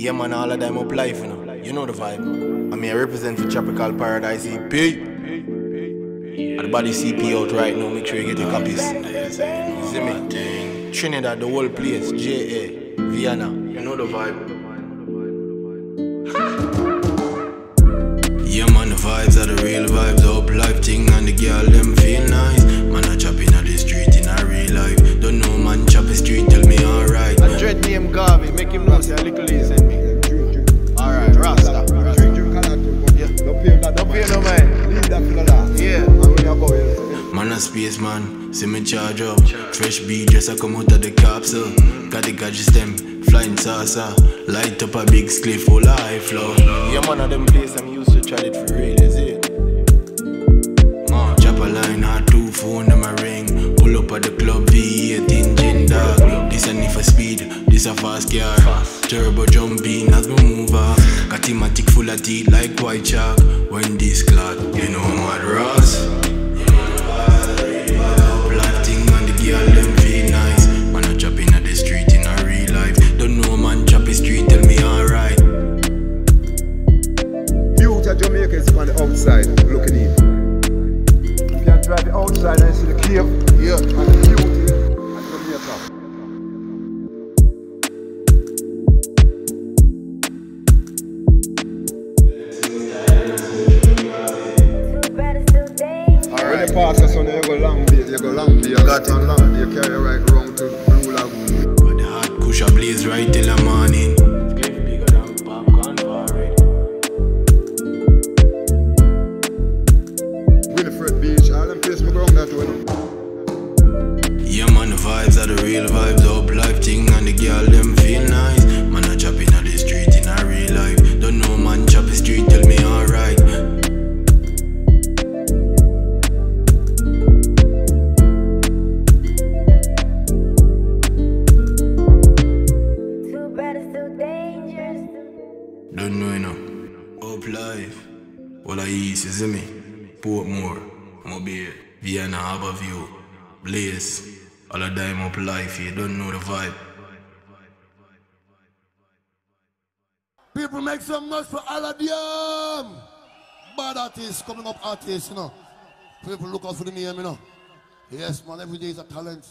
Yeah, man, all of them life, you know. You know the vibe. I mean, I represent for Tropical Paradise EP. And the CP out right now, make sure you get your copies. See me? Trinidad, the whole place, JA, Vienna. You know the vibe. Yeah, man, the vibes are the real vibes. Uplife thing and the girl them feel nice. Man, I chopping at the street in a real life. Don't know, man, chop the street, tell me alright. A dread name Garvey, make him know say a little easy you Man a space man, see me charge up. Fresh just a come out of the capsule. Got the gadgets them, flying saucer. Light up a big spliff full of high flow Yeah man of them place I'm used to try it for real, is it? Man, chop a line, hard two phone them a ring. Pull up at the club, V8 engine dog. This a need for speed, this a fast car. Turbo jumping as we move off Got him a tick full of teeth like white shark When this clot, you know mad Ross is on the outside, looking in. You can drive the outside and see the cave. Yeah. And the beauty of Jamaica. When you pass us on, you go long way, you go long way, you got it. long way, you carry right round to Blue Lagoon. But the hot kush a blaze right till the morning. That way. Yeah man, the vibes are the real vibes. Uplife thing and the girl them feel nice. Man a chop inna the street in a real life. Don't know man chop the street, tell me alright. Too bad it's too dangerous. Don't know you know. Uplife. All I east, you see me? Portmore, Mobile, Vienna, Harborview, Blaze. All of them Uplife, you don't know the vibe. People make some noise for all of them. Bad artists, coming up artists, you know. People look out for the name, you know. Yes, man, every day is a talent.